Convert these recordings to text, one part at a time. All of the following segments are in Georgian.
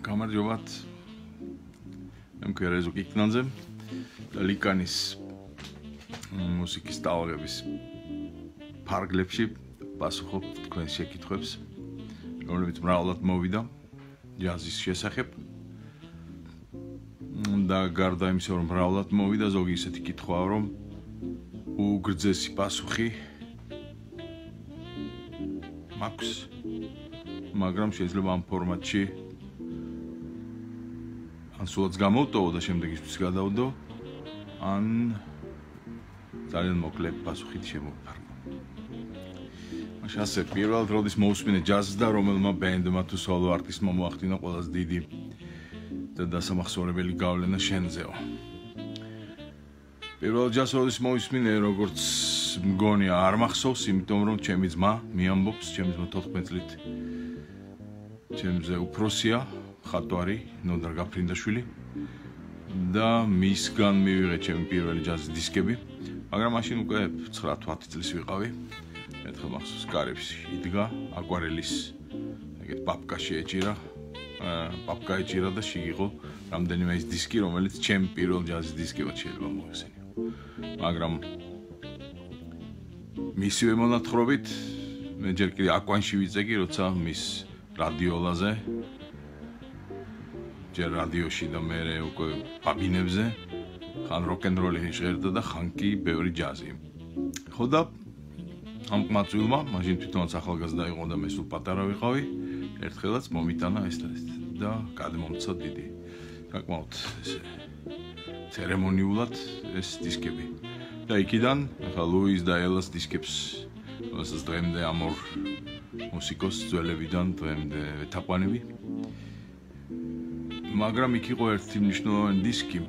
გამარჯობათ. მე მქერეზო კიკნანზე და ლიკანის მუსიკის დაავადების პარგლებში პასუხობ თქვენ შეკითხვებს, რომლებიც მრავლად მოვიდა ჯაზის შესახებ. და გარდა იმისა, რომ მრავლად მოვიდა ზოგი ისეთი კითხვა, რომ უგრძესი პასუხი მაქვს მაგრამ შეიძლება ამ ფორმატში ან სულაც გამოვტოვო და შემდეგისთვის გადავდო ან ძალიან მოკლე პასუხით შემოვიფარგო. მაშინ ასე პირველად როდის მოусმინე ჯაზს და რომელმა ბენდმა თუ სოლო არტისტმა მოახდინა ყველაზე დიდი და დასამახსოვრებელი გავლენა შენზეო. პირველად ჯაზს როდის მოусმინე როგორც მგონია არ მახსოვს, იმიტომ რომ ჩემი ძმა მიამბობს, ჩემი ძმა 14 წლით ჩემზე უფროსია, ხატვარი, ნოდარ გაფრინდაშვილი და მისგან მივიღე ჩემი პირველი ჯაზის დისკები, მაგრამ მაშინ უკვე 9-10 წლის ვიყავი. ერთხელ მახსოვს, კარებში იდგა აკვარელის ეგეთ პაპკაში ეჭირა. აა პაპკა ეჭირა და შეიღო რამდენიმე ის დისკი, რომელიც ჩემი პირველ ჯაზის დისკებად შეიძლება მოიხსენიო. მაგრამ მისივე მონათხრობით მე ჯერ კიდე აკვანში ვიწეგი, როცა მის რადიოლაზე ჯერ რადიოში და მე უკვე ბაბინებზე ხან როკენროლი ჟღერდა და ხან კი ბევრი ჯაზი. ხო და ამ ყმაწვილმა, მაშინ თვითონაც ახალგაზრდა იყო და მე სულ პატარა ვიყავი, ერთხელაც მომიტანა ეს და გადმომცა დიდი. საკმაოდ ესე ცერემონიულად ეს დისკები. და იქიდან ახლა ლუის და ელას დისკებს რასაც დღემდე ამორ მუსიკოს ძველებიდან დღემდე ეთაყვანები. მაგრამ იქ იყო ერთი მნიშვნელოვანი დისკი.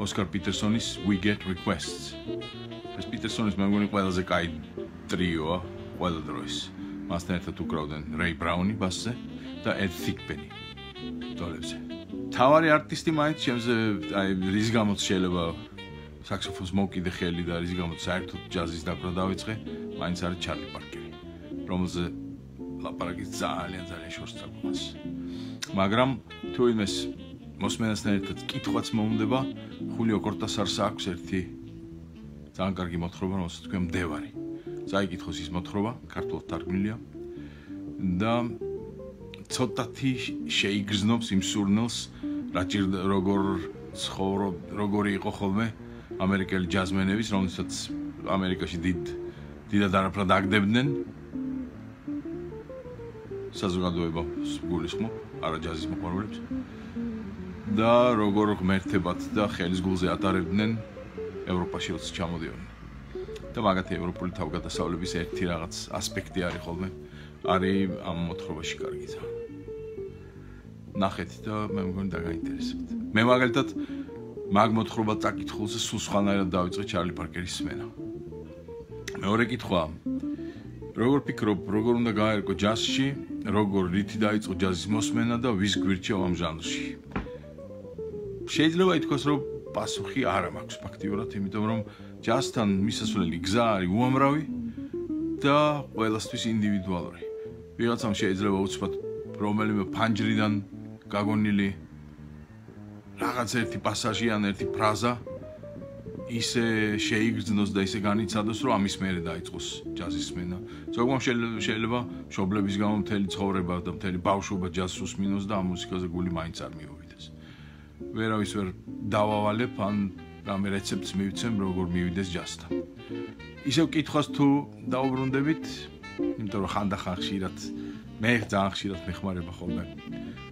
ოსკარ პიტერსონის We Get Requests. ეს პიტერსონის მე მგონი ყველაზე კაი ტრიოა ყველა დროის. მასთან ერთად უკრავდნენ რეი ბრაუნი ბასზე და ედ თიკპენი. დოლებზე. თავარი არტისტი მაინც ჩემზე აი რის გამოც შეიძლება საქსოფონს მოკიდე ხელი და რის გამოც საერთოდ ჯაზის დაკვრა დავიწყე, მაინც არის ჩარლი პარკერი. რომელზე ლაპარაკი ძალიან ძალიან შორს წაგვას. მაგრამ თუ იმეს მოსმენასთან ერთად კითხვაც მოუნდება, ხულიო კორტასარს აქვს ერთი ძალიან კარგი მოთხრობა, რომელსაც თქვენ მდევარი. წაიკითხოს ის მოთხრობა, ქართულად თარგმნილია და ცოტათი შეიგრძნობს იმ სურნელს, რა ჭირდა როგორ ცხოვრო, როგორი იყო ხოლმე ამერიკელი ჯაზმენების, რომელსაც ამერიკაში დიდ დიდად არაფრად აგდებდნენ. საზოგადოება გულისხმობ არა ჯაზის მოყვარულებს. და როგორ ღმერთებად და ხელის გულზე ატარებდნენ ევროპაში როცა ჩამოდიოდნენ და მაგათი ევროპული თავგადასავლების ერთი რაღაც ასპექტი არის ხოლმე არის ამ მოთხრობაში კარგი ძა ნახეთ და მე მგონი დაგაინტერესებთ. მე მაგალითად მაგ მოთხრობა წაკითხულზე სულ სხვანაირად დავიწყე ჩარლი პარკერის სმენა მეორე კითხვა როგორ ფიქრობ როგორ უნდა გაერკო ჯაზში როგორ რითი დაიწყო ჯაზის მოსმენა და ვის გვირჩევ ამ ჟანრში. შეიძლება ითქვას, რომ პასუხი არ მაქვს ფაქტიურად, იმიტომ რომ ჯაზთან მისასვლელი გზა არის უამრავი და ყველასთვის ინდივიდუალური. ვიღაცამ შეიძლება უცბად რომელიმე ფანჯრიდან გაგონილი რაღაც ერთი პასაჟი ან ერთი ფრაზა ისე შეიგრძნოს და ისე განიცადოს, რომ ამის მერე დაიწყოს ჯაზის მენა. ზოგმა შეიძლება მშობლების გამო მთელი ცხოვრება და მთელი ბავშვობა ჯაზს უსმინოს და ამ მუსიკაზე გული მაინც არ მიუვიდეს. ვერავის ვერ დავავალებ ან რამე რეცეპტს მივცემ, როგორ მივიდეს ჯაზთან. ისევ კითხავს თუ დაუბრუნდებით, იმიტომ რომ ხანდახან ხშირად მე ძალიან ხშირად მეხმარება ხოლმე.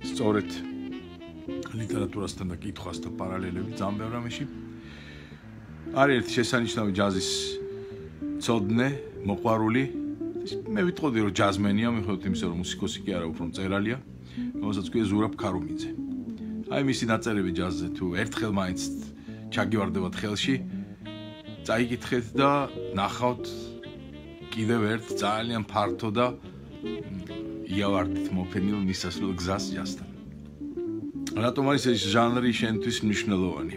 სწორედ ლიტერატურასთან და კითხვასთან პარალელები ძალიან ბევრ რამეში არის ერთი შესანიშნავი ჯაზის ცოდნე, მოყვარული. მე ვიტყოდი რომ ჯაზმენია, მიხედავთ იმისა რომ მუსიკოსი კი არა, უფრო მწერალია. რომელსაც ქვია ზურაბ ქარუმიძე. აი მისი ნაწერები ჯაზზე თუ ერთხელ მაინც ჩაგივარდებათ ხელში, წაიკითხეთ და ნახავთ კიდევ ერთ ძალიან ფართო და იავარდით მოფენილ მისასვლელ გზას ჯაზთან. რატომ არის ეს ჟანრი შენთვის მნიშვნელოვანი?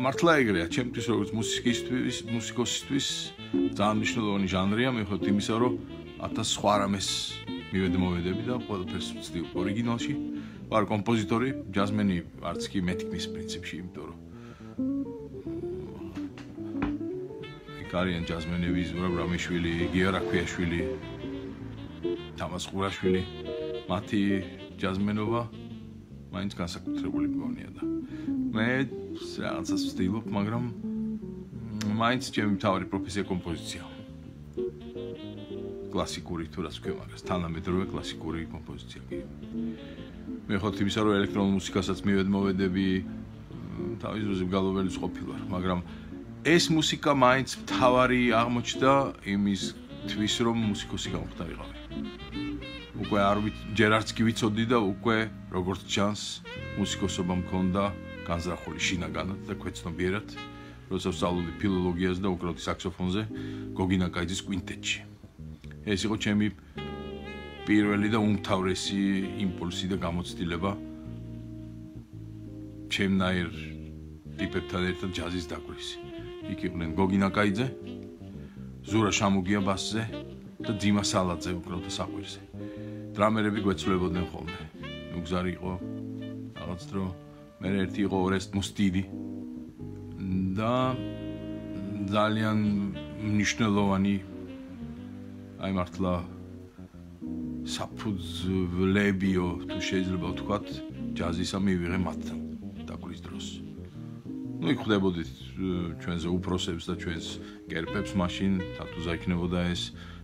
მართლა ეგრეა, ჩემთვის როგორც მუსიკისტვის, მუსიკოსისთვის ძალიან მნიშვნელოვანი ჟანრია, მეხოთ იმისა, რომ 1000 სხვა რამეს მივედი მოვედები და ყველაფერს ვცდი ორიგინალში. ვარ კომპოზიტორი, ჯაზმენი არც კი მეთქმის პრინციპში, იმიტომ რომ კარიან ჯაზმენები ზურაბ რამიშვილი, გიორაქვიაშვილი, თამას ყურაშვილი, მათი ჯაზმენობა მაინც განსაკუთრებული მგონია და მე რაღაცას ვცდილობ, მაგრამ მაინც ჩემი მთავარი პროფესია კომპოზიცია. კლასიკური თუ რას ქვია, მაგრამ თანამედროვე კლასიკური კომპოზიცია კი. მე ხო თიმისა რომ ელექტრონულ მუსიკასაც მივედმოვედები თავის ძუზე მგალობელიც ყოფილვარ, მაგრამ ეს მუსიკა მაინც მთავარი აღმოჩნდა იმისთვის, რომ მუსიკოსი გამختارიყავი. უკვე არ ჯერ არც კი ვიცოდი და უკვე როგორც ჩანს მუსიკოსობა მქონდა განზრახული შინაგანად და ქვეცნობიერად როცა ვსწავლობდი ფილოლოგიას და უკრავდი საქსოფონზე გოგინა კაიძის კვინტეტში. ეს იყო ჩემი პირველი და უმთავრესი იმპულსი და გამოცდილება ჩემნაირ ტიპებთან ერთად ჯაზის დაკვრის იქ იყვნენ გოგინა კაიძე ზურა შამუგია ბასზე და ძიმა სალაძე უკრავდა საყვირზე დრამერები გვეცვლებოდნენ ხოლმე. უგზარი იყო რაღაც დრო მე ერთი იყო ორესტ მუსტიდი. და ძალიან მნიშვნელოვანი აი მართლა საფუძვლებიო თუ შეიძლება ვთქვათ ჯაზისა მივიღე მათთან დაკვრის დროს. ну იქ ხდებოდით ჩვენზე უფროსებს და ჩვენს კერპებს მაშინ თათუზა იქნებოდა ეს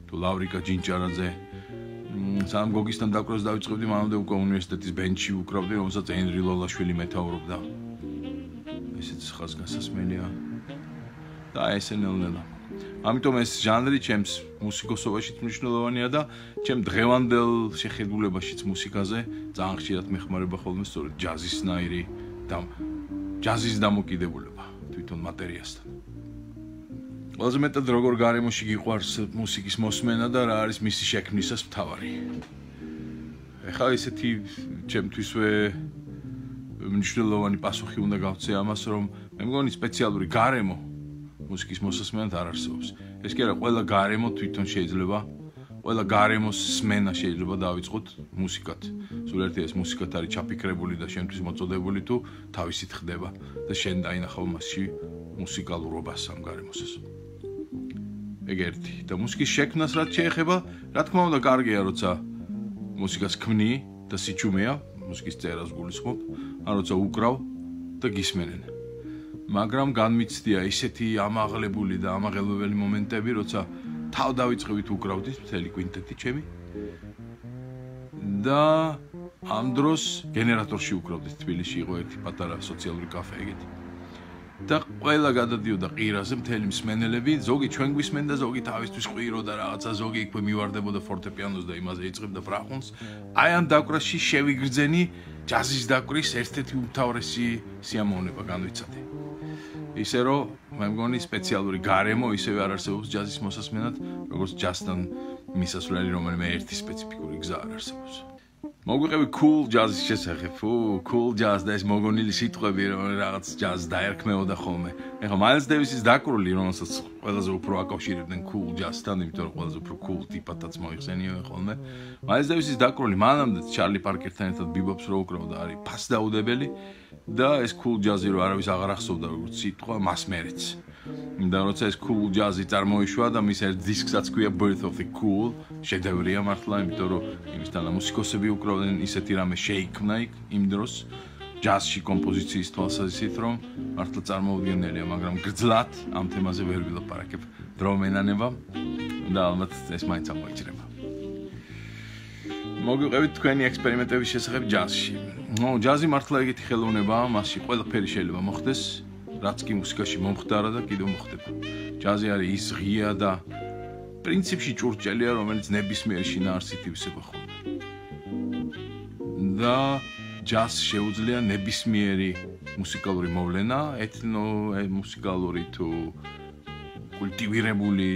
თუ ლავრიკა ჯინჭარაძე სამ გოგისთან დაკვრის დავიწყებდი მანამდე უკვე უნივერსიტეტის ბენჩი უკრავდი რომელსაც ენრი ლოლაშვილი მეთაურობდა. ესეც ხაზგასასმელია და ესენელნელა ამიტომ ეს ჟანრი ჩემს მუსიკოსობაში მნიშვნელოვანია და ჩემ დღევანდელ შეხედულებაშიც მუსიკაზე ძალიან ხშირად მეხმარება ხოლმე სწორედ ჯაზისნაირი და ჯაზის დამოკიდებულება თვითონ მატერიასთან. ყველაზე მეტად როგორ გარემოში გიყვარს მუსიკის მოსმენა და რა არის მისი შექმნისას მთავარი. ეხლა ესეთი ჩემთვისვე მნიშვნელოვანი პასუხი უნდა გავცე ამას, რომ მე მგონი სპეციალური გარემო მუსიკის მოსმენად არ არსებობს. ეს კი არა, ყველა გარემო თვითონ შეიძლება ყველა გარემოს სმენა შეიძლება დავიწყოთ მუსიკათ. სულ ერთი ეს მუსიკათ არის ჩაფიქრებული და შენთვის მოწოდებული თუ თავისით ხდება და შენ დაინახავ მასში მუსიკალურობას ამ გარემოსას. ეგ ერთი. და მუსიკის შექმნას რაც შეეხება, რა თქმა უნდა, კარგია, როცა მუსიკას ქმნი და სიჩუმეა, მუსიკის წერას გულისხმობ, ან როცა უკრავ და გისმენენ. მაგრამ განმიცდია ისეთი ამაღლებული და ამაღელვებელი მომენტები, როცა თავ დავიწყებით უკრავდით მთელი კვინტეტი ჩემი. და ამ დროს გენერატორში უკრავდით თბილისში იყო ერთი პატარა სოციალური კაფე ეგეთი. და ყველა გადადიოდა ყირაზე მთელი მსმენელები, ზოგი ჩვენ გვისმენდა, ზოგი თავისთვის ყვირო და რაღაცა ზოგი იქვე მივარდებოდა ფორტეპიანოს და იმაზე იწებდა ბრახონს. აი ამ დაკვრაში შევიგრძენი ჯაზის დაკვრის ერთ-ერთი უმთავრესი სიამოვნება განვიცადე. ისე რომ მე მგონი სპეციალური გარემო ისევე არ არსებობს ჯაზის მოსასმენად, როგორც ჯასთან მისასვლელი რომელიმე ერთი სპეციფიკური გზა არ არსებობს. მოგვიყევი cool jazz-ის შესახებ, ფუ, cool jazz და ეს მოგონილი სიტყვები რაღაც jazz დაერქმეოდა ხოლმე. ეხლა Miles Davis-ის დაკრული, რომელსაც ყველაზე უფრო აკავშირებდნენ cool jazz-თან, იმიტომ რომ ყველაზე უფრო cool ტიპათაც მოიხსენიებენ ხოლმე. Miles Davis-ის დაკრული მანამდე Charlie Parker-თან ერთად bebop-ს რო უკრავდა, არის ფასდაუდებელი. და ეს cool jazz-ი რო არავის აღარ ახსოვდა როგორც სიტყვა მას მერეც. და როცა ეს cool jazz-ი წარმოიშვა და მის ერთ დისკსაც ქვია Birth of the Cool, შედევრია მართლა, იმიტომ რომ იმისთან მუსიკოსები უკრავდნენ ისეთი რამე შეიქმნა იქ იმ დროს ჯაზში კომპოზიციის თვალსაზრისით, რომ მართლა წარმოუდგენელია, მაგრამ გრძლად ამ თემაზე ვერ ვილაპარაკებ. დრო მენანება და ალბათ ეს მაინც ამოიჭრება. მოგვიყევით თქვენი ექსპერიმენტების შესახებ ჯაზში. ნო, ჯაზი მართლა ეგეთი ხელოვნებაა, მასში ყველაფერი შეიძლება მოხდეს, რაც კი მუსიკაში მომხდარა და კიდევ მოხდება. ჯაზი არის ის ღია და პრინციპში ჭურჭელია, რომელიც ნებისმიერ შინაარსით ივსება ხოლმე. და ჯაზ შეუძლია ნებისმიერი მუსიკალური მოვლენა, ეთნო მუსიკალური თუ კულტივირებული,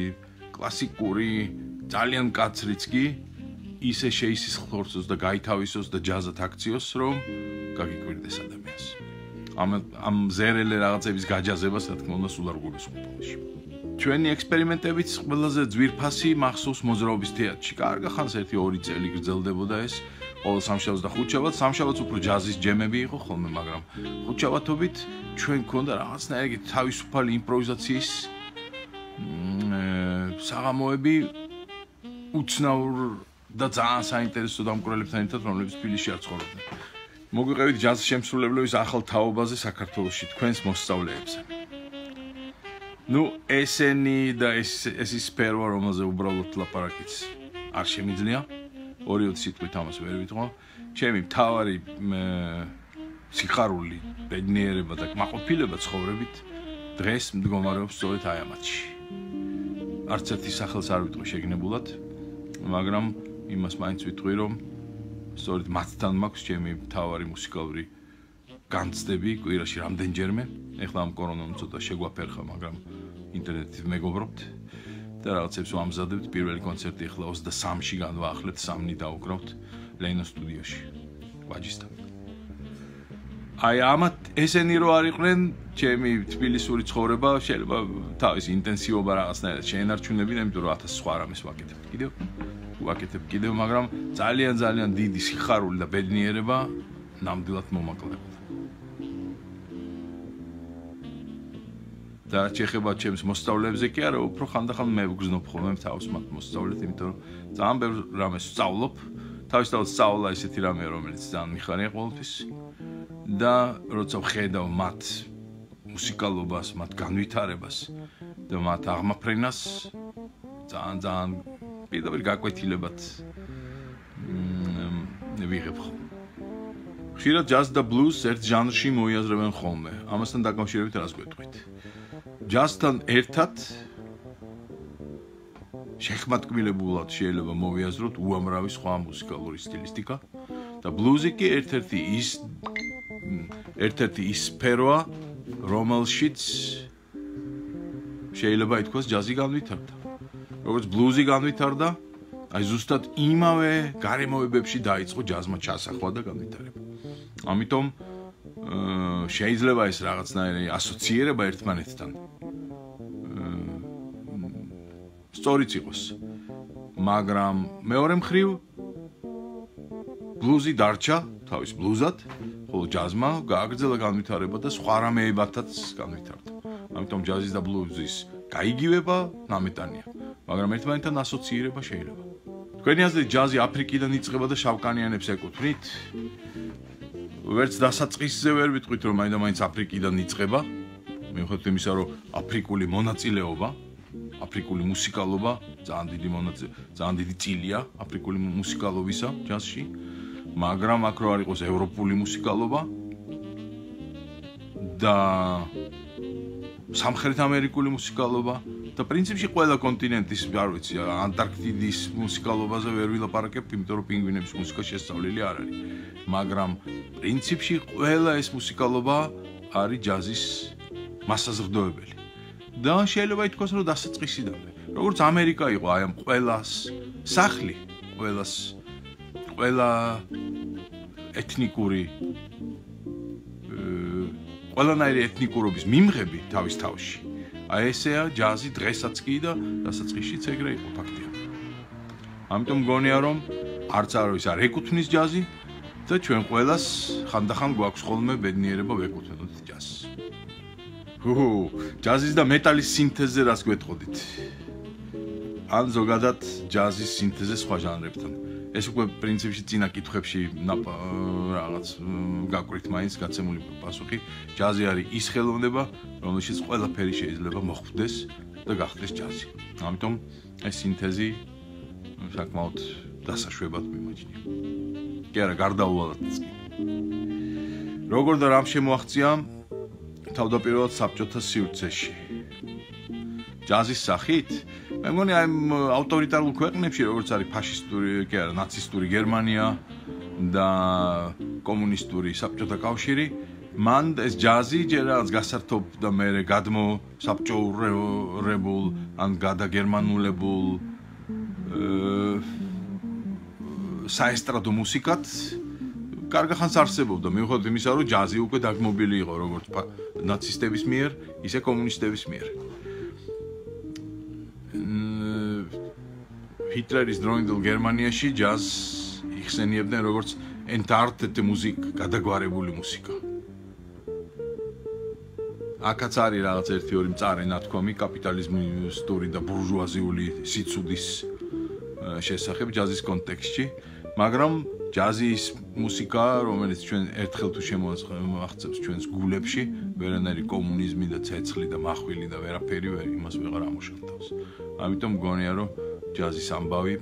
კლასიკური, ძალიან კაცრიც კი ისე შეისის ხორცოს და გაითავისოს და ჯაზად აქციოს, რომ გაგიკვირდეს ადამიანს. ამ ამ ზერელე რაღაცების გაჯაზებას, რა თქმა უნდა, სულ არ გულისხმობში. ჩვენი ექსპერიმენტებიც ყველაზე ძვირფასი მახსოვს მოძრაობის თეატრში. კარგა ხანს 1-2 წელი გრძელდებოდა ეს. ყოველ სამშაბათს და ხუთშაბათს, სამშაბათს უფრო ჯაზის ჯემები იყო ხოლმე, მაგრამ ხუთშაბათობით ჩვენ გქონდა რაღაცნაირი თავისუფალი იმპროვიზაციის საღამოები უცნაურ და ძალიან საინტერესო დამკვრელებთან ერთად, რომლებიც თბილისში არ ცხოვრობდნენ. მოგვიყევით ჯაზ შემსრულებლების ახალ თაობაზე საქართველოსში თქვენს მოსწავლეებზე. ну ესენი და ეს ეს სფერო რომელზე უბრალოდ ლაპარაკიც არ შემიძლია. ორი სიტყვით ამას ვერ ვიტყვა. ჩემი მთავარი სიხარული ბედნიერება და კმაყოფილება ცხოვრებით დღეს მდგომარეობს სწორედ აი ამათში. არც ერთი სახელს არ ვიტყვი შეგნებულად მაგრამ იმას მაინც ვიტყვი რომ სწორედ მათთან მაქვს ჩემი მთავარი მუსიკალური განცდები კვირაში რამდენჯერმე. ეხლა ამ კორონამ ცოტა შეგვაფერხა, მაგრამ ინტერნეტით მეგობრობთ და რაღაცებს ვამზადებთ. პირველი კონცერტი ახლა 23-ში განვაახლებთ, სამნი დაუკრავთ ლენო სტუდიოში. ვაჯისთან. აი ამათ ესენი რო არ იყვნენ, ჩემი თბილისური ცხოვრება შეიძლება თავის ინტენსივობა რაღაცნაირად შეენარჩუნებინა, იმიტომ რომ 1000 სხვა რამეს ვაკეთებ. კიდევ ვაკეთებ კიდევ, მაგრამ ძალიან ძალიან დიდი სიხარული და ბედნიერება ნამდვილად მომაკლებდა. და შეხება ჩემს მოსწავლეებზე კი არა, უფრო ხანდახან მე ვგზნობ ხოლმე თავს მათ მოსწავლეთ, იმიტომ რომ ძალიან ბევრ რამეს ვსწავლობ. თავისთავად სწავლა ისეთი რამე, რომელიც ძალიან მიხარია ყოველთვის. და როცა ვხედავ მათ მუსიკალობას, მათ განვითარებას და მათ აღმაფრენას ძალიან ძალიან პირდაპირ გაკვეთილებად მ ვიღებ ხო. ხშირად ჯაზ და ბლუზ ერთ ჟანრში მოიაზრებენ ხოლმე. ამასთან დაკავშირებით რას გვეტყვით? ჯაზთან ერთად შეხმატკმილებულად შეიძლება მოვიაზროთ უამრავი სხვა მუსიკალური სტილისტიკა და ბლუზი კი ერთ-ერთი ის ერთ-ერთი ის სფეროა, რომელშიც შეიძლება ითქვას ჯაზი განვითარდა. როგორც ბლუზი განვითარდა, აი ზუსტად იმავე გარემოებებში დაიწყო ჯაზმა ჩასახვა და განვითარება. ამიტომ შეიძლება ეს რაღაცნაირი ასოცირება ერთმანეთთან. სწორიც იყოს. მაგრამ მეორე მხრივ ბლუზი დარჩა თავის ბლუზად, ხოლო ჯაზმა გააგრძელა განვითარება და სხვა რამეებათაც განვითარდა. ამიტომ ჯაზის და ბლუზის გაიგივება ნამეტანია. მაგრამ ერთმანეთთან ასოცირება შეიძლება. თქვენი აზრით ჯაზი აფრიკიდან იწყება და შავკანიანებს ეკუთვნით? ვერც დასაწყისზე ვერ ვიტყვით რომ მაინდა მაინც აფრიკიდან იწყება. მიუხედავად იმისა რომ აფრიკული მონაწილეობა, აფრიკული მუსიკალობა ძალიან დიდი მონაწილე, ძალიან დიდი წილია აფრიკული მუსიკალობისა ჯაზში. მაგრამ აქ რო არ იყოს ევროპული მუსიკალობა და სამხრეთ ამერიკული მუსიკალობა და პრინციპში ყველა კონტინენტის, არ ვიცი, ანტარქტიდის მუსიკალობაზე ვერ ვილაპარაკებ, იმიტომ რომ პინგვინების მუსიკა შესწავლილი არ არის. მაგრამ პრინციპში ყველა ეს მუსიკალობა არის ჯაზის მასაზრდოებელი. და შეიძლება ითქვას, რომ დასაწყისიდანვე, როგორც ამერიკა იყო აი ამ ყველას სახლი, ყველას ყველა ეთნიკური ყველანაირი ეთნიკურობის მიმღები თავის თავში. აი ესეა ჯაზი დღესაც კი და დასაწყისშიც ეგრე იყო ფაქტია. ამიტომ მგონია რომ არც არის არ ეკუთვნის ჯაზი და ჩვენ ყოველას ხანდახან გვაქვს ხოლმე ბედნიერება ვეკუთვნოდეთ ჯაზს. ჰუ, ჯაზის და მეტალის სინთეზზე რას გვეტყოდით? ან ზოგადად ჯაზის სინთეზზე სხვა ჟანრებთან. ეს უკვე პრინციპში ძინა კითხებში რაღაც გაკვირთ მაინც გაცემული პასუხი. ჯაზი არის ის ხელოვნება რომელშიც ყველაფერი შეიძლება მოხვდეს და გახდეს ჯაზი. ამიტომ ეს სინთეზი საკმაოდ დასაშვებად მიმაჩნია. კი არა გარდაუვალადაც კი. როგორ და რამ შემოაღწია? თავდაპირველად საბჭოთა სივრცეში ჯაზის სახით მე მგონი აი ავტორიტარულ ქვეყნებში როგორც არის ფაშისტური კი არა ნაცისტური გერმანია და კომუნისტური საბჭოთა კავშირი მან ეს ჯაზი ჯერაც გასართობ და მე გადმო საბჭოურებულ ან გადაგერმანულებულ საესტრადო მუსიკად კარგა ხანს არსებობდა, მიუხედავად იმისა, რომ ჯაზი უკვე დაგმობილი იყო როგორც ნაცისტების მიერ, ისე კომუნისტების მიერ. ჰიტლერის დროინდელ გერმანიაში ჯაზს იხსენიებდნენ როგორც entartete music, გადაგვარებული მუსიკა. აკაც არის რაღაც ერთი ორი მწარე ნათქვამი კაპიტალიზმისტური და ბურჟუაზიული სიცუდის შესახებ ჯაზის კონტექსტში, მაგრამ ჯაზის მუსიკა, რომელიც ჩვენ ერთხელ თუ შემოახცებს ჩვენს გულებში, ვერანაირი კომუნიზმი და ცეცხლი და מחვილი და ვერაფერი ვერ იმას ვეღარ ამოშალთავს. ამიტომ მგონია, რომ ჯაზის ამბავი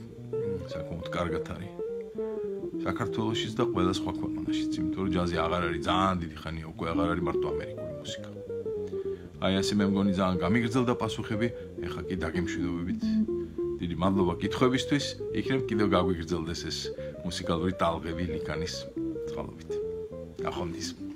საკმაოდ კარგად არის. საქართველოსშიც და ყველა სხვა ქვეყანაშიც, იმიტომ რომ ჯაზი აღარ არის ძალიან დიდი ხანია უკვე აღარ არის მარტო ამერიკული მუსიკა. აი ასე მე მგონი ძალიან გამიგრძელდა პასუხები, ეხა კი დაგემშვიდობებით. დიდი მადლობა კითხვებისთვის. იქნებ კიდევ გაგვიგრძელდეს ეს მუსიკალური ტალღები ლიკანის წყალობით. ახონდის.